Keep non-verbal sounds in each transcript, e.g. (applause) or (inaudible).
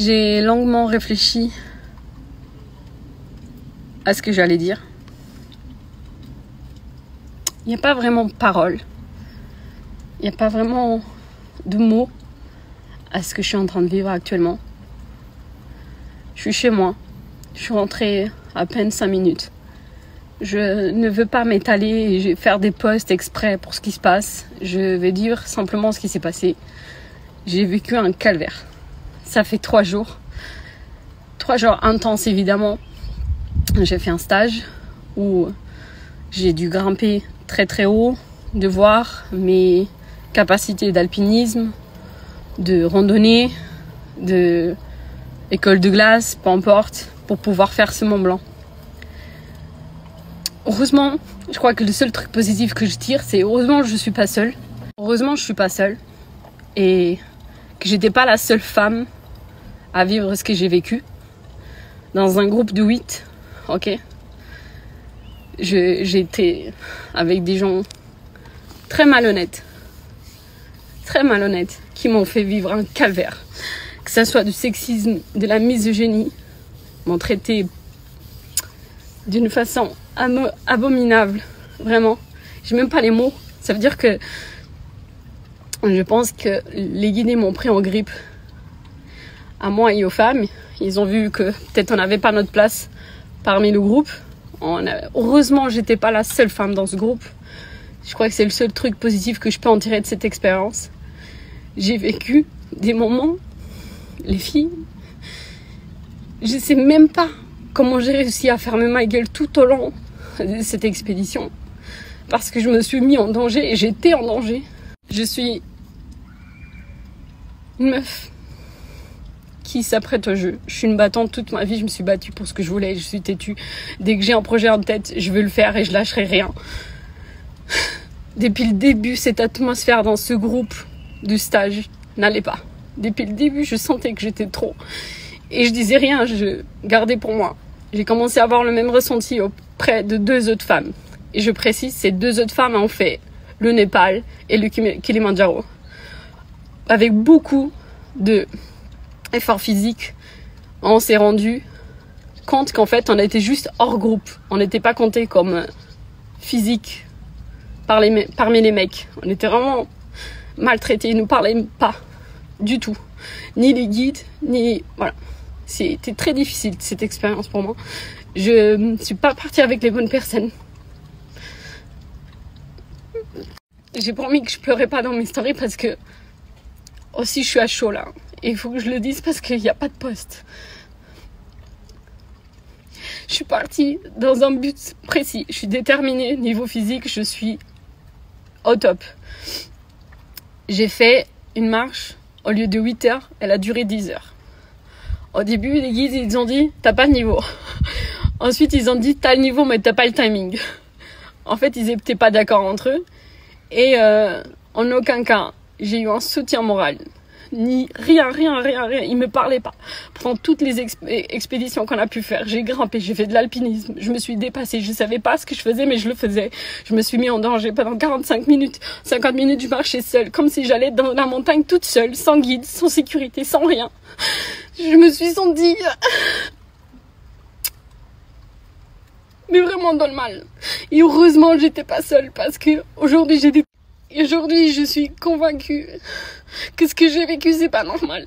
J'ai longuement réfléchi à ce que j'allais dire. Il n'y a pas vraiment de parole. Il n'y a pas vraiment de mots à ce que je suis en train de vivre actuellement. Je suis chez moi. Je suis rentrée à peine 5 minutes. Je ne veux pas m'étaler et faire des posts exprès pour ce qui se passe. Je vais dire simplement ce qui s'est passé. J'ai vécu un calvaire. Ça fait trois jours. Trois jours intenses évidemment. J'ai fait un stage où j'ai dû grimper très très haut, de voir mes capacités d'alpinisme, de randonnée, de école de glace, peu importe, pour pouvoir faire ce Mont Blanc. Heureusement, je crois que le seul truc positif que je tire, c'est heureusement je suis pas seule. Heureusement je suis pas seule et que j'étais pas la seule femme à vivre ce que j'ai vécu dans un groupe de 8, ok? Été avec des gens très malhonnêtes, très malhonnêtes, qui m'ont fait vivre un calvaire. Que ce soit du sexisme, de la misogynie, m'ont traité d'une façon abominable, vraiment. J'ai même pas les mots. Ça veut dire que je pense que les Guinéens m'ont pris en grippe à moi et aux femmes. Ils ont vu que peut-être on n'avait pas notre place parmi le groupe. On Heureusement, j'étais pas la seule femme dans ce groupe. Je crois que c'est le seul truc positif que je peux en tirer de cette expérience. J'ai vécu des moments, les filles, je sais même pas comment j'ai réussi à fermer ma gueule tout au long de cette expédition. Parce que je me suis mis en danger et j'étais en danger. Je suis une meuf qui s'apprête au jeu. Je suis une battante toute ma vie, je me suis battue pour ce que je voulais, je suis têtue. Dès que j'ai un projet en tête, je veux le faire et je lâcherai rien. (sighs) Depuis le début, cette atmosphère dans ce groupe de stage n'allait pas. Depuis le début, je sentais que j'étais trop. Et je disais rien, je gardais pour moi. J'ai commencé à avoir le même ressenti auprès de deux autres femmes. Et je précise, ces deux autres femmes ont fait le Népal et le Kilimanjaro. Avec beaucoup de efforts physiques, on s'est rendu compte qu'en fait, on était juste hors groupe. On n'était pas compté comme physique par les, parmi les mecs. On était vraiment maltraités. Ils nous parlaient pas du tout. Ni les guides, ni... Voilà. C'était très difficile cette expérience pour moi. Je ne suis pas partie avec les bonnes personnes. J'ai promis que je pleurais pas dans mes stories parce que aussi je suis à chaud là. Il faut que je le dise parce qu'il n'y a pas de poste. Je suis partie dans un but précis. Je suis déterminée niveau physique, je suis au top. J'ai fait une marche au lieu de 8 heures, elle a duré 10 heures. Au début, les guides, ils ont dit, t'as pas de niveau. (laughs) Ensuite, ils ont dit, t'as le niveau, mais t'as pas le timing. (laughs) En fait, ils étaient pas d'accord entre eux. Et euh, en aucun cas, j'ai eu un soutien moral ni rien, rien, rien, rien. Il me parlait pas. Pendant toutes les expéditions qu'on a pu faire, j'ai grimpé, j'ai fait de l'alpinisme, je me suis dépassée, je savais pas ce que je faisais, mais je le faisais. Je me suis mis en danger pendant 45 minutes, 50 minutes, je marchais seule, comme si j'allais dans la montagne toute seule, sans guide, sans sécurité, sans rien. Je me suis sentie mais vraiment dans le mal. Et heureusement, j'étais pas seule parce que aujourd'hui, j'ai des et aujourd'hui, je suis convaincue que ce que j'ai vécu, c'est pas normal.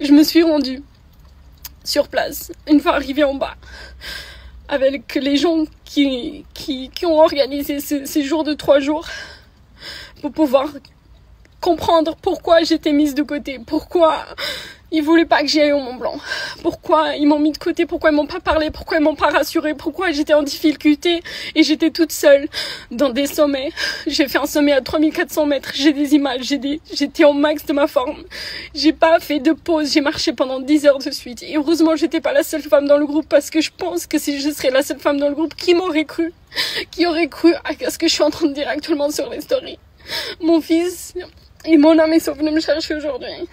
Je me suis rendue sur place, une fois arrivée en bas, avec les gens qui, qui, qui ont organisé ce, ces jours de trois jours pour pouvoir comprendre pourquoi j'étais mise de côté, pourquoi ils voulaient pas que j'y aille au Mont Blanc. Pourquoi ils m'ont mis de côté Pourquoi ils m'ont pas parlé Pourquoi ils m'ont pas rassuré Pourquoi j'étais en difficulté et j'étais toute seule dans des sommets J'ai fait un sommet à 3400 mètres. J'ai des images. J'ai j'étais au max de ma forme. J'ai pas fait de pause. J'ai marché pendant 10 heures de suite. Et heureusement, j'étais pas la seule femme dans le groupe parce que je pense que si je serais la seule femme dans le groupe, qui m'aurait cru Qui aurait cru à ce que je suis en train de dire actuellement sur les stories? Mon fils et mon ami sont venus me chercher aujourd'hui.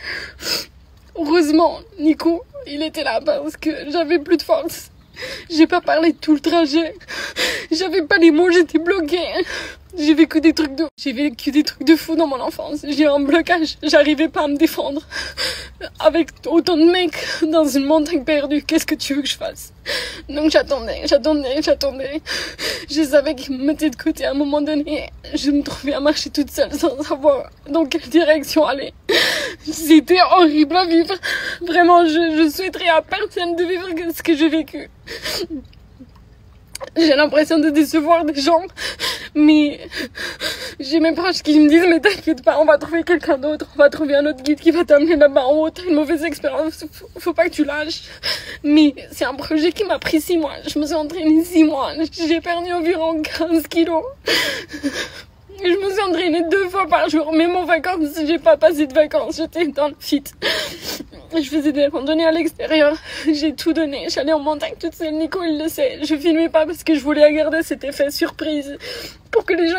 Heureusement, Nico, il était là parce que j'avais plus de force. J'ai pas parlé tout le trajet. J'avais pas les mots, j'étais bloquée. J'ai vécu des trucs de, j'ai vécu des trucs de fou dans mon enfance. J'ai un blocage. J'arrivais pas à me défendre. Avec autant de mecs dans une montagne perdue. Qu'est-ce que tu veux que je fasse? Donc j'attendais, j'attendais, j'attendais. Je savais qu'il me mettait de côté à un moment donné. Je me trouvais à marcher toute seule sans savoir dans quelle direction aller. C'était horrible à vivre. Vraiment, je, je souhaiterais à personne de vivre ce que j'ai vécu. J'ai l'impression de décevoir des gens, mais j'ai mes proches qui me disent mais t'inquiète pas, on va trouver quelqu'un d'autre, on va trouver un autre guide qui va t'amener là-bas en haut, t'as une mauvaise expérience, faut, pas que tu lâches. Mais c'est un projet qui m'a pris six mois, je me suis entraînée six mois, j'ai perdu environ 15 kilos. Je me suis entraînée deux fois par jour, même en vacances, j'ai pas passé de vacances, j'étais dans le fit. Je faisais des randonnées à l'extérieur. J'ai tout donné. J'allais en montagne toute seule. Nico, il le sait. Je filmais pas parce que je voulais garder cet effet surprise. Pour que les gens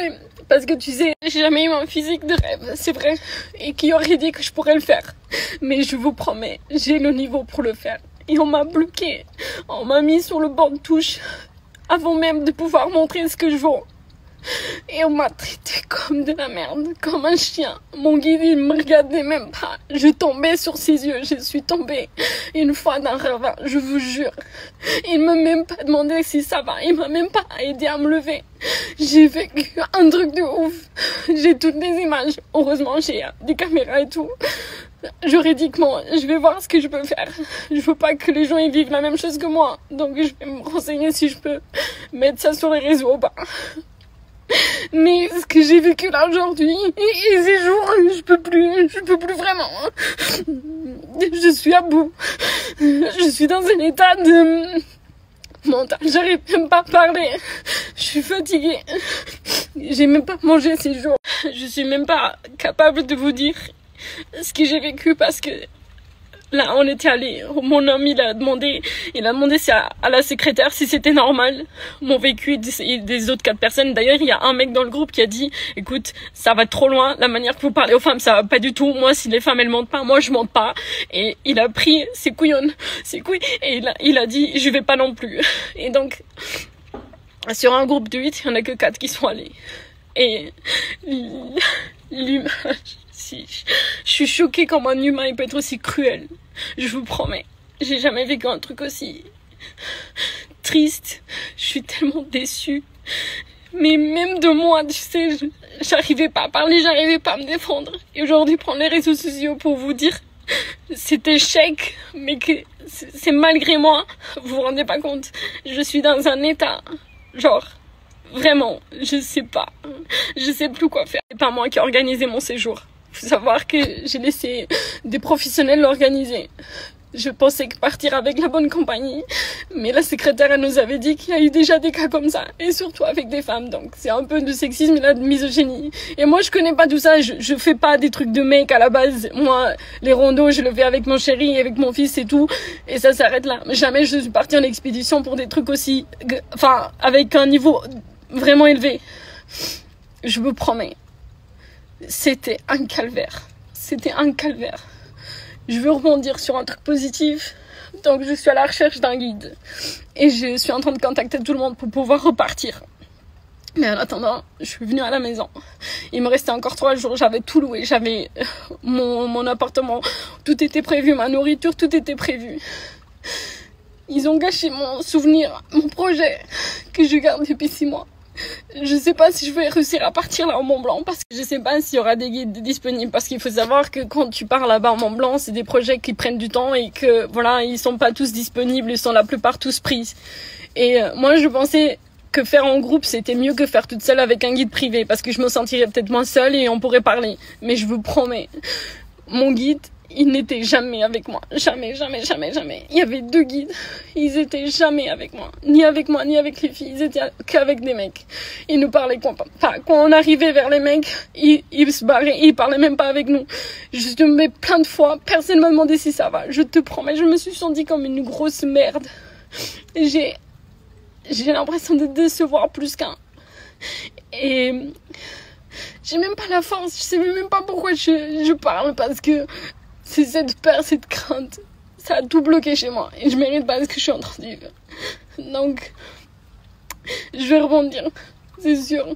Parce que tu sais, j'ai jamais eu un physique de rêve, c'est vrai. Et qui aurait dit que je pourrais le faire. Mais je vous promets, j'ai le niveau pour le faire. Et on m'a bloqué. On m'a mis sur le banc de touche. Avant même de pouvoir montrer ce que je vaux. (laughs) Et on m'a traité comme de la merde, comme un chien. Mon guide, il me regardait même pas. Je tombais sur ses yeux, je suis tombée une fois d'un ravin, je vous jure. Il m'a même pas demandé si ça va, il m'a même pas aidé à me lever. J'ai vécu un truc de ouf. J'ai toutes les images. Heureusement, j'ai des caméras et tout. Juridiquement, je vais voir ce que je peux faire. Je veux pas que les gens y vivent la même chose que moi. Donc je vais me renseigner si je peux mettre ça sur les réseaux ou. Mais ce que j'ai vécu là aujourd'hui, et, ces jours, je peux plus, je peux plus vraiment. Je suis à bout. Je suis dans un état de mental. J'arrive même pas à parler. Je suis fatiguée. J'ai même pas mangé ces jours. Je suis même pas capable de vous dire ce que j'ai vécu parce que Là, on était allé, mon ami il a demandé, il a demandé à, la secrétaire si c'était normal, mon vécu et des, autres quatre personnes. D'ailleurs, il y a un mec dans le groupe qui a dit, écoute, ça va trop loin, la manière que vous parlez aux femmes, ça va pas du tout. Moi, si les femmes, elles mentent pas, moi, je monte pas. Et il a pris ses couillonnes, ses couilles, et il a, il a dit, je vais pas non plus. Et donc, sur un groupe de huit, il y en a que quatre qui sont allés. Et l'image je suis choquée comme un humain il peut être aussi cruel. Je vous promets. J'ai jamais vécu un truc aussi triste. Je suis tellement déçue. Mais même de moi, tu sais, j'arrivais pas à parler, j'arrivais pas à me défendre. Et aujourd'hui, prendre les réseaux sociaux pour vous dire cet échec, mais que c'est malgré moi, vous vous rendez pas compte. Je suis dans un état, genre, vraiment, je sais pas. Je sais plus quoi faire. C'est pas moi qui ai organisé mon séjour faut savoir que j'ai laissé des professionnels l'organiser. Je pensais partir avec la bonne compagnie, mais la secrétaire elle nous avait dit qu'il y a eu déjà des cas comme ça, et surtout avec des femmes, donc c'est un peu de sexisme et de misogynie. Et moi je connais pas tout ça, je, je fais pas des trucs de mec à la base. Moi, les rondos, je le fais avec mon chéri, avec mon fils et tout, et ça s'arrête là. Jamais je suis partie en expédition pour des trucs aussi, enfin, avec un niveau vraiment élevé. Je vous promets c'était un calvaire. C'était un calvaire. Je veux rebondir sur un truc positif. Donc je suis à la recherche d'un guide. Et je suis en train de contacter tout le monde pour pouvoir repartir. Mais en attendant, je suis venue à la maison. Il me restait encore trois jours, j'avais tout loué, j'avais mon, mon appartement, tout était prévu, ma nourriture, tout était prévu. Ils ont gâché mon souvenir, mon projet que je garde depuis six mois. Je sais pas si je vais réussir à partir là en Mont Blanc parce que je sais pas s'il y aura des guides disponibles parce qu'il faut savoir que quand tu pars là-bas en Mont Blanc, c'est des projets qui prennent du temps et que voilà, ils sont pas tous disponibles, ils sont la plupart tous pris. Et euh, moi je pensais que faire en groupe c'était mieux que faire toute seule avec un guide privé parce que je me sentirais peut-être moins seule et on pourrait parler. Mais je vous promets, mon guide ils n'étaient jamais avec moi. Jamais, jamais, jamais, jamais. Il y avait deux guides. Ils étaient jamais avec moi. Ni avec moi, ni avec les filles. Ils étaient qu'avec des mecs. Ils nous parlaient pas. Quand on arrivait vers les mecs, ils, ils se barraient. Ils parlaient même pas avec nous. Je me mets plein de fois. Personne m'a demandé si ça va. Je te promets, je me suis sentie comme une grosse merde. J'ai, j'ai l'impression de décevoir plus qu'un. Et, j'ai même pas la force, je sais même pas pourquoi je, je parle parce que c'est cette peur, cette crainte. Ça a tout bloqué chez moi. Et je mérite pas ce que je suis en train de vivre. Donc, Je vais rebondir. C'est sûr.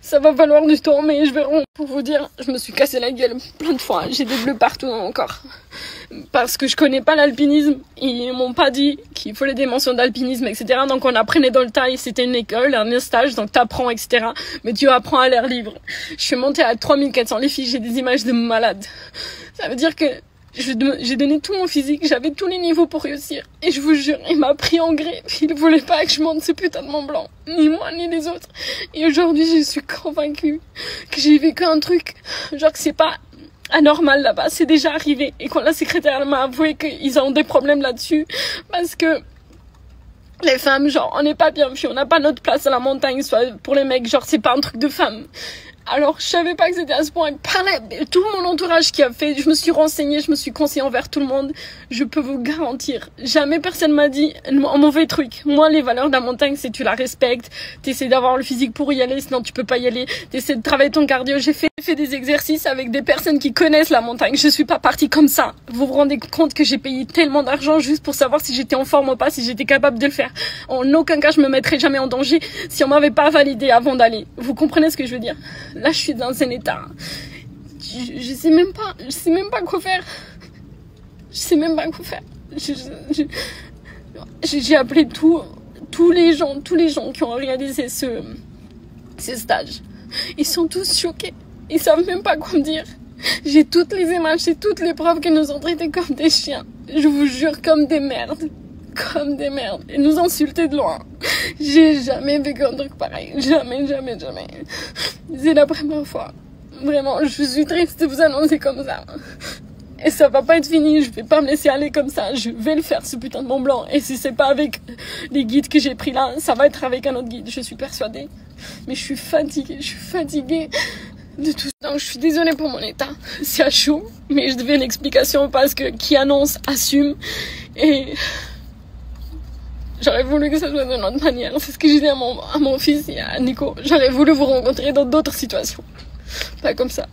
Ça va falloir du temps, mais je vais rebondir. Pour vous dire, je me suis cassé la gueule plein de fois. J'ai des bleus partout corps. Parce que je connais pas l'alpinisme. Ils m'ont pas dit qu'il faut les dimensions d'alpinisme, etc. Donc on apprenait dans le taille. C'était une école, un stage, donc t'apprends, etc. Mais tu apprends à l'air libre. Je suis montée à 3400 les filles. J'ai des images de malades. Ça veut dire que j'ai donné tout mon physique, j'avais tous les niveaux pour réussir. Et je vous jure, il m'a pris en gré. Il voulait pas que je monte ce putain de Mont Blanc. Ni moi, ni les autres. Et aujourd'hui, je suis convaincue que j'ai vécu un truc. Genre que c'est pas anormal là-bas. C'est déjà arrivé. Et quand la secrétaire m'a avoué qu'ils ont des problèmes là-dessus. Parce que les femmes, genre, on n'est pas bien vu, on n'a pas notre place à la montagne, soit pour les mecs, genre, c'est pas un truc de femme. Alors, je savais pas que c'était à ce point. Parlait, tout mon entourage qui a fait, je me suis renseignée, je me suis conseillée envers tout le monde. Je peux vous garantir, jamais personne m'a dit un mauvais truc. Moi, les valeurs de la montagne, c'est tu la respectes, t'essaies d'avoir le physique pour y aller, sinon tu peux pas y aller. T'essaies de travailler ton cardio. J'ai fait, fait des exercices avec des personnes qui connaissent la montagne. Je suis pas partie comme ça. Vous vous rendez compte que j'ai payé tellement d'argent juste pour savoir si j'étais en forme ou pas, si j'étais capable de le faire. En aucun cas, je me mettrais jamais en danger si on m'avait pas validé avant d'aller. Vous comprenez ce que je veux dire? Là, je suis dans un état. Je, je sais même pas, je sais même pas quoi faire. Je sais même pas quoi faire. J'ai appelé tous, tous les gens, tous les gens qui ont réalisé ce, ce stage. Ils sont tous choqués. Ils savent même pas quoi me dire. J'ai toutes les images, j'ai toutes les preuves qu'ils nous ont traités comme des chiens. Je vous jure, comme des merdes comme des merdes et nous insulter de loin. J'ai jamais vécu un truc pareil. Jamais, jamais, jamais. C'est la première fois. Vraiment, je suis triste de vous annoncer comme ça. Et ça va pas être fini, je vais pas me laisser aller comme ça, je vais le faire ce putain de Mont Blanc. Et si c'est pas avec les guides que j'ai pris là, ça va être avec un autre guide, je suis persuadée. Mais je suis fatiguée, je suis fatiguée de tout ça. Je suis désolée pour mon état, c'est à chaud, mais je devais une explication parce que qui annonce assume. Et J'aurais voulu que ça soit d'une autre manière. C'est ce que j'ai dit à mon, à mon fils et à Nico. J'aurais voulu vous rencontrer dans d'autres situations. Pas comme ça.